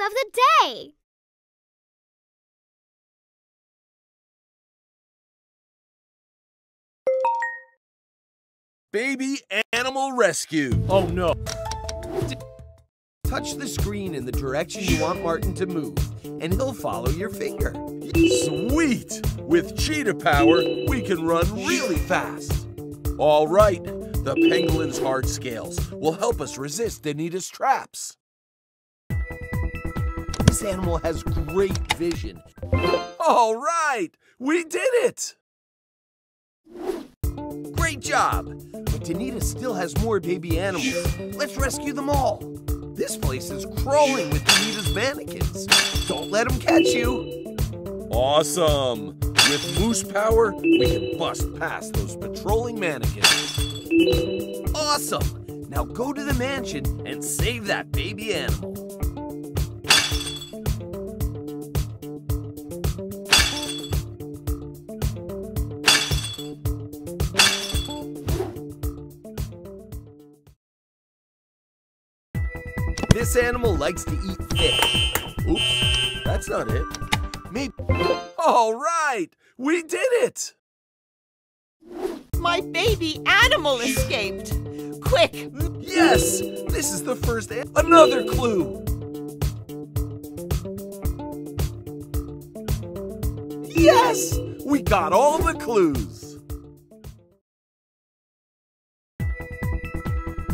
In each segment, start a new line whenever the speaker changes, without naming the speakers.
name of the day.
Baby Animal Rescue.
Oh no.
Touch the screen in the direction you want Martin to move, and he'll follow your finger.
Sweet! With cheetah power, we can run really fast. All right, the pangolin's hard scales will help us resist Anita's traps.
This animal has great vision.
All right, we did it!
Great job! But Donita still has more baby animals. Let's rescue them all. This place is crawling with Donita's mannequins. Don't let them catch you.
Awesome! With moose power, we can bust past those patrolling mannequins.
Awesome! Now go to the mansion and save that baby animal. This animal likes to eat fish.
Oops, that's not it. Maybe. All right, we did it!
My baby animal escaped. Quick,
Yes! This is the first. Another clue! Yes! We got all the clues!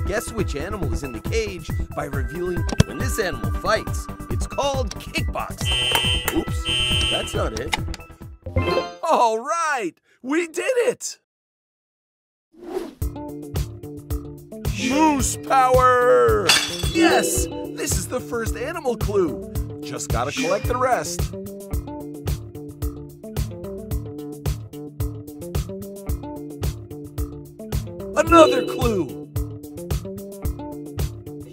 Guess which animal is in the cage by revealing when this animal fights. It's called kickboxing.
Oops, that's not it. All right, we did it! Moose power! Yes! This is the first animal clue. Just gotta collect the rest. Another clue!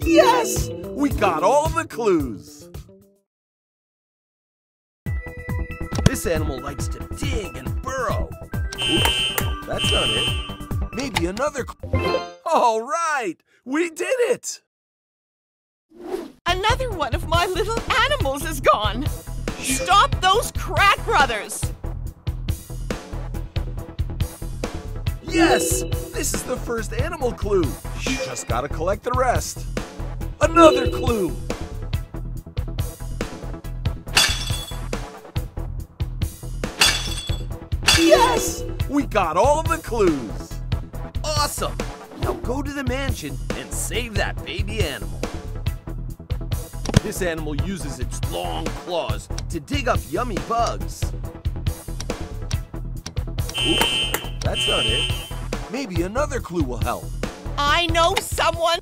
Yes! We got all the clues!
This animal likes to dig and burrow.
Oops, that's not it. Maybe another clue. All right, we did it!
another one of my little animals is gone. Stop those Kratt brothers.
Yes! This is the first animal clue. Just gotta collect the rest. Another clue. Yes! We got all the clues.
Awesome! Now go to the mansion and save that baby animal. This animal uses its long claws to dig up yummy bugs.
Oops, that's not it. Maybe another clue will help.
I know someone.